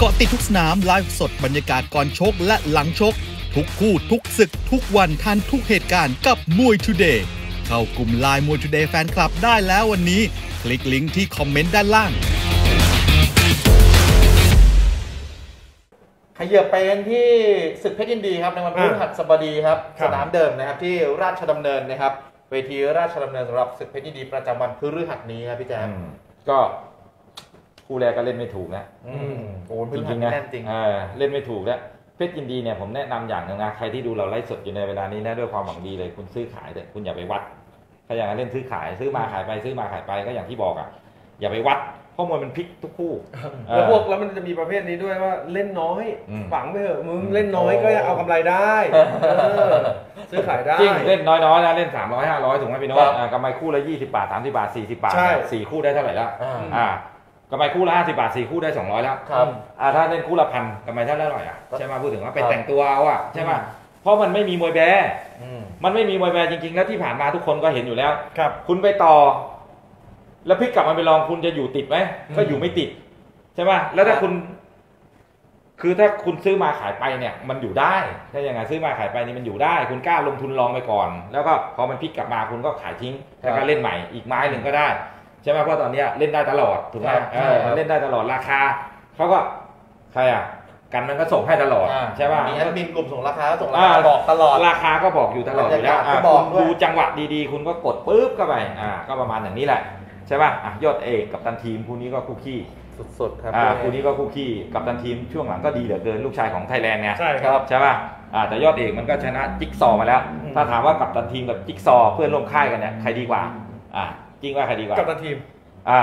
เกาะติดทุกสนามไลฟ์สดบรรยากาศก่อนชกและหลังชก ทุกคู่ทุกศึกทุกวันทันทุกเหตุการณ์กับมวยทูเดย์เข้ากลุ่มไลน์มวยทูเดย์แฟนคลับได้แล้ววันนี้ คลิกลิงก์ที่คอมเมนต์ด้านล่างขยับไปกันที่ศึกเพชรยินดีครับในวันพฤหัสบดีครับครัสนามเดิมนะครับที่ราชดำเนินนะครับเวทีราชดำเนินสำหรับศึกเพชรยินดีประจำวันพฤหัสนี้ครับพี่แจ๊คอืมก็ คู่แรกก็เล่นไม่ถูกนะอืมโอ้โหพจฤหัริสงๆนะแน่นจริง เออเล่นไม่ถูกแล้วเพชรยินดีเนี่ยผมแนะนำอย่างหนึงนะใครที่ดูเราไลฟ์สดอยู่ในเวลานี้นะด้วยความหวังดีเลยคุณซื้อขายเถอะคุณอย่าไปวัดถ้าอย่างนั้นเล่นซื้อขายซื้อมาขายไปซื้อมาขายไปก็อย่างที่บอกอะอย่าไปวัดเพราะมวยมันพลิกทุกคู่แล้วพวกเออแล้วมันจะมีประเภทนี้ด้วยว่าเล่นน้อยอืม ฝังไปเถอะมึงเล่นน้อยก็เอากำไรได้เออซื้อขายได้ จริงเล่นน้อยๆนะเล่น 3 0 0 500ถูกไหมพี่โน้ครัตบ อ่ากำไรคู่ละ 20 บาท 30 บาท 40 บาทใช่เนี่ยสี่คู่ได้เท่าไหร่แล้วอ่าอ่า กำไรคู่ละ50บาทสี่คู่ได้200แล้วครับอ่าถ้าเล่นคู่ละพันกำไรเท่าไหร่อะใช่ไหมพูดถึงว่าไปครับแต่งตัวเอาอะใช่ไหมเพราะมันไม่มีมวยแบร์อืมมันไม่มีมวยแบร์จริง ๆ แล้วที่ผ่านมาทุกคนก็เห็นอยู่แล้วครับ คุณไปต่อ แล้วพลิกกลับมาไปลองคุณจะอยู่ติดไหมก็อยู่ไม่ติด ใช่ไหมแล้วถ้าคุณ คือถ้าคุณซื้อมาขายไปเนี่ย มันอยู่ได้ถ้าอย่างไงซื้อมาขายไปนี่มันอยู่ได้ คุณกล้าลงทุนลองไปก่อน แล้วก็พอมันพลิกกลับมาคุณก็ขายทิ้งแล้วก็เล่นใหม่อีกไม้หนึ่งก็ได้ ใช่ไหมเพราะตอนเนี้ยเล่นได้ตลอดถูกไหมครับเอใช่อครับมันเล่นได้ตลอดราคาเขาก็ใครอะกันมันก็ส่งให้ตลอดอ่าใช่ป่ะมีแอดมินกลุ่มส่งราคาก็ส่งราอ่าคาบอกตลอดราคาก็บอกอยู่ตลอดอยู่แล้วบรรยากาศก็อะบอกคุณด้วยดูจังหวะดีๆ คุณก็กดปุ๊บเข้าไปอ่าก็ประมาณอย่างนี้แหละใช่ป่ะอะยอดเอกกับตันทีมคู่นี้ก็คู่ขี้สุดๆครับอ่าคู่นี้ก็คู่ขี้กับตันทีมช่วงหลังก็ดีเหลือเกินลูกชายของไทยแลนด์ไงใช่คครัรับบใช่ป่ะอ่าแต่ยอดเอกมันก็ชนะจิ๊กซอว์มาแล้วอืมถ้าถามว่ากับตันทีมกับจิ๊กซอว์เพื่อนร่วมค่ายกันเนี่ยใครดีกว่าอ่า จริงว่าใครดีกว่า กับตันทีม อ่า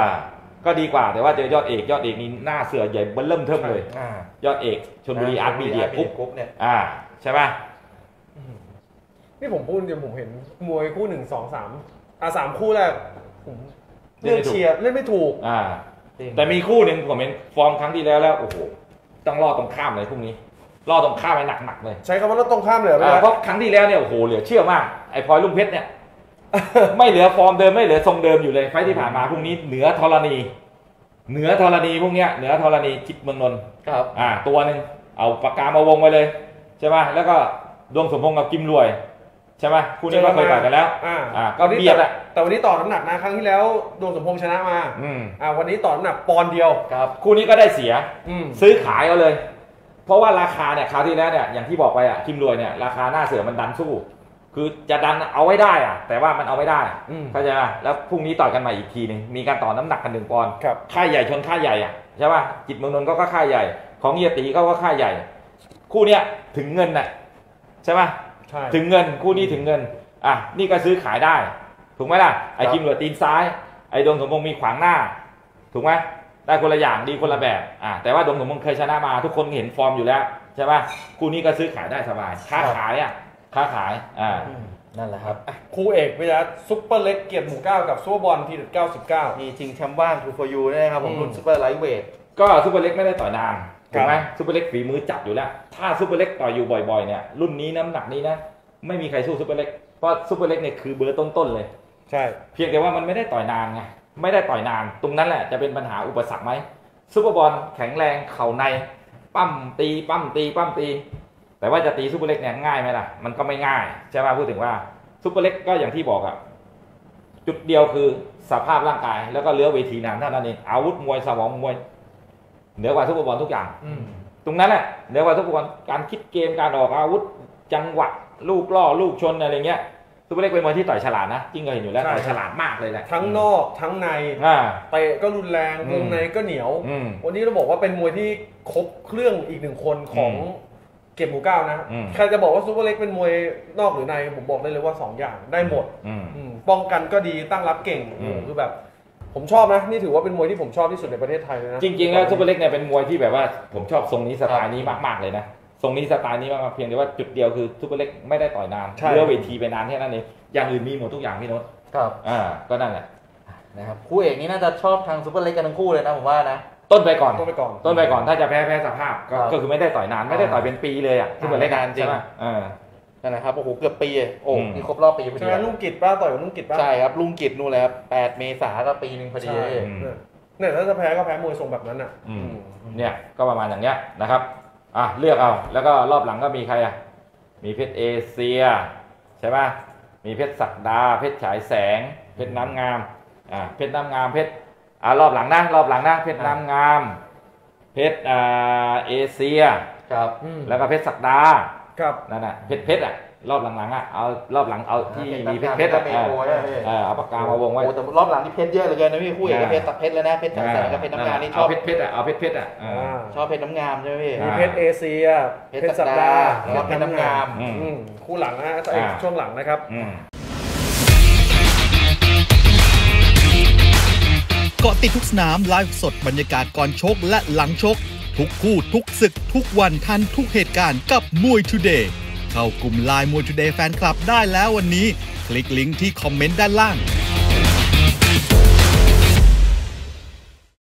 ก็ดีกว่าแต่ว่าเจอยอดเอกยอดเอกนี่หน้าเสือใหญ่เบิ้ลเริ่มเทิมเลย อ่ายอดเอกชนบุรีอาร์ตมีเดียกกรุ๊ปรุ๊ปเนี่ย อ่า ใช่ป่ะนี่ผมพูดจริงผมเห็นมวยคู่หนึ่งสองสามอะสามคู่แรกผมเล่นเลือกไม่ถูกเชียร์เล่นไม่ถูก อ่าจริงแต่มีคู่หนึ่งผมเห็นฟอร์มครั้งที่แล้วแล้วโอ้โหต้องรอดตรงข้ามเลยพรุ่งนี้รอดตรงข้ามไปหนักๆเลย ใช้คำว่าเราตรงข้ามเลยเหรอพี่อ่ารัฐเพราะครั้งที่แล้วเนี่ยโอ้โหเหลือเชื่อมากไอ้พลอยลุงเพชรเนี่ย ไม่เหลือฟอร์มเดิมไม่เหลือทรงเดิมอยู่เลยไฟล์ที่ผ่านมาพรุ่งนี้เหนือธรณี เหนือธรณีพวกเนี้ยเหนือธรณีจิตเมืองนนท์ครับ อ่า ตัวหนึ่งเอาปากกามาวงไว้เลยใช่ไหมแล้วก็ดวงสมพงษ์กับกิมรวย ใช่ไหมคู่นี้ก็เคยต่อยกันแล้วอ่าอ่าก็วันนี้เบียดอะแต่วันนี้ต่อน้ำหนักนะครั้งที่แล้วดวงสมพงษ์ชนะมาอืมอ่าวันนี้ต่อน้ำหนักปอนด์เดียวครับคู่นี้ก็ได้เสียอืมซื้อขายเอาเลย เพราะว่าราคาเนี่ยคราวที่แล้วเนี่ยอย่างที่บอกไปอะคิมรวยเนี่ยราคาหน้าเสือมันดันสู้ คือจะดันเอาไว้ได้อะแต่ว่ามันเอาไม่ได้อืมเข้าใจไหมแล้วพรุ่งนี้ต่อยกันใหม่อีกทีหนึงมีการต่อน้ำหนักกันหนึ่งปอนด์ครับค่ายใหญ่ชนค่ายใหญ่อะใช่ป่ะจิตเมืองนนท์ก็ก็ค่ายใหญ่ ของเฮียตีก็ก็ค่ายใหญ่ คู่เนี้ยถึงเงินน่ะใช่ป่ะใช่ถึงเงินคู่นี้ถึงเงินอะนี่ก็ซื้อขายได้ ถูกไหมล่ะไอ้ครับคิมรวยตีนซ้าย ไอ้ดวงสมพงษ์มีขวางหน้า ถูกไหมได้คนละอย่างดีคนละแบบอะแต่ว่าดวงสมพงษ์เคยชนะมา ทุกคนเห็นฟอร์มอยู่แล้วใช่ป่ะคู่นี้ก็ซื้อขายได้สบายค้าขายอะ ค้าขายอ่าอืมนั่นแหละครับคู่เอกพี่รัฐซุปเปอร์เล็กเกียรติหมู่เก้ากับซูเปอร์บอลทีเด็ดเก้าสิบเก้ามีชิงแชมป์ว่างทรูโฟร์ยูนะครับผมอืมรุ่นซูเปอร์ไลท์เวทก็ซูเปอร์เล็กไม่ได้ต่อยนานครัถูบกไหมซูเปอร์เล็กฝีมือจัดอยู่แล้ว ถ้าซูเปอร์เล็กต่อยอยู่บ่อยๆเนี่ยรุ่นนี้น้ำหนักนี้นะไม่มีใครสู้ซูเปอร์เล็กเพราะซูเปอร์เล็กเนี่ยคือเบอร์ต้นๆเลย ใช่ เพียงแต่ว่ามันไม่ได้ต่อยนานไงไม่ได้ต่อยนาน ตรงนั้นแหละจะเป็นปัญหาอุปสรรคไหมซูเปอร์บอลแข็งแรงเข่าใน ปั้ำตีปล้ำตีปล้ำตี แต่ว่าจะตีซูเปอร์เล็กเนี่ยง่ายไหมล่ะ มันก็ไม่ง่ายใช่ไหมพูดถึงว่าซูเปอร์เล็กก็อย่างที่บอกอะจุดเดียวคือสภาพร่างกาย แล้วก็เรื้อเวทีนานเท่านั้นเองอาวุธมวยสมองมวยเหนือกว่าซูเปอร์บอลทุกอย่างอืมตรงนั้นแหละเหนือกว่าทุกคนการคิดเกมการออกอาวุธจังหวะลูกล่อลูกชนอะไรเงี้ยซูเปอร์เล็กเป็นมวยที่ต่อยฉลาดนะจริงก็เห็นอยู่แล้วใช่ต่อยฉลาดมากเลยแหละทั้งนอกทั้งในอ่าเตะก็รุนแรงอืมวงในก็เหนียวอืมวันนี้เราบอกว่าเป็นมวยที่ครบเครื่องอีกหนึ่งคนของอืม เกียรติหมู่เก้านะ อืม ใครจะบอกว่าซูเปอร์เล็กเป็นมวยนอกหรือใน ผมบอกได้เลยว่าสองอย่างได้หมดอืม อืมป้องกันก็ดีตั้งรับเก่งอืมโอ้โหคือแบบ ผมชอบนะ นี่ถือว่าเป็นมวยที่ผมชอบที่สุดในประเทศไทยเลยนะ จริงๆแล้วซูเปอร์เล็กเนี่ยเป็นมวยที่แบบว่าผมชอบทรงนี้สไตล์นี้มากๆเลยนะทรงนี้สไตล์นี้มากๆเพียงแต่ว่าจุดเดียวคือซูเปอร์เล็กไม่ได้ต่อยนานเรื้อเวทีไปนานแค่นั้นเองอย่างอื่นมีหมดทุกอย่างพี่โน้ตครับอ่าก็นั่นแหละนะครับคู่เอกนี้น่าจะชอบทางซูเปอร์เล็กกันทั้งคู่เลยนะผมว่านะ ต้องไปก่อน ต้องไปก่อนต้องไปก่อนถ้าจะแพ้แพ้สภาพก็ครับก็คือไม่ได้ต่อยนานไม่ได้ต่อยเป็นปีเลยอะซูเปอร์เล็กนานจริงใช่ไหมเออนั่นนะครับโอ้โหเกือบปีเลยโอ้อืมนี่ครบรอบปีพอใช่ดีไหมรุ่งกิจป่ะต่อยกับรุ่งกิจป่ะใช่ครับรุ่งกิจนู่นเลยครับแปดเมษาก็ปีหนึ่งพอดีใช่เลยอืมเนี่ยเนี่ยถ้าจะแพ้ก็แพ้มวยทรงแบบนั้นอะอืมเนี่ยก็ประมาณอย่างเงี้ยนะครับอะเลือกเอาแล้วก็รอบหลังก็มีใครอะมีเพชรเอเชียใช่ป่ะมีเพชรศักดา เพชรฉายแสง เพชรน้ำงามอ่าเพชรน้ำงามเพชร อ่ารอบหลังนะรอบหลังนะเพชรน้ำงาม เพชรอ่าเอเชียครับแล้วก็เพชรศักดาครับนั่นน่ะเพชรเพชรอะรอบหลังๆอะเอารอบหลังเอาที่มีเพชรเพชรก็อะมีเออโอ้ยพี่เออเอาปากกามาวงไว้โอ้แต่รอบหลังนี่เพชรเยอะเหลือเกินนะพี่คู่เอกก็อ่าเพชรตัดเพชรแล้วนะเพชรฉายแสงกับเพชรน้ำงามนี่ชเอาอบเพชรเพชรอะเอาเพชรเพชรอะเอออ่าชอบเพชรน้ำงามใช่ไหมพี่มีอ่าเพชรเอเชียเพชรศักดาแล้วก็เพชรน้ำงามอืมอืมคู่หลังนะไอ้อ่าช่วงหลังนะครับอืมเกาะติดทุกสนามไลฟ์สดบรรยากาศก่อนชกและหลังชก ทุกคู่ทุกศึกทุกวันทันทุกเหตุการณ์กับมวยทูเดย์เข้ากลุ่มไลน์มวยทูเดย์แฟนคลับได้แล้ววันนี้ คลิกลิงก์ที่คอมเมนต์ด้านล่าง